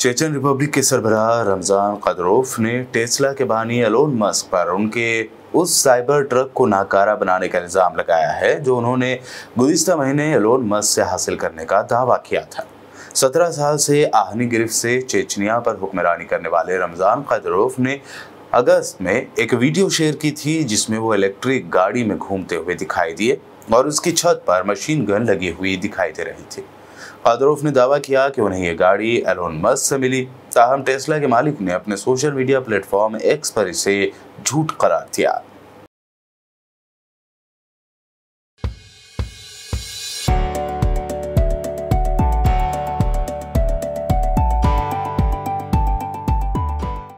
Chechen Republic के सरबराह रमज़ान कदरोफ ने Tesla के बानी एलोन मस्क पर उनके उस साइबर ट्रक को नाकारा बनाने का इल्ज़ाम लगाया है, जो उन्होंने गुजशत महीने एलोन मस्क से हासिल करने का दावा किया था। सत्रह साल से आहनी गिरफ्त से चेचनिया पर हुक्मरानी करने वाले रमज़ान कदरोफ ने अगस्त में एक वीडियो शेयर की थी, जिसमें वो इलेक्ट्रिक गाड़ी में घूमते हुए दिखाई दिए और उसकी छत पर मशीन गन लगी हुई दिखाई दे रही थी। कादरोफ ने दावा किया कि उन्हें यह गाड़ी एलोन मस्क से मिली। ताहम टेस्ला के मालिक ने अपने सोशल मीडिया प्लेटफॉर्म एक्स पर इसे झूठ करार दिया।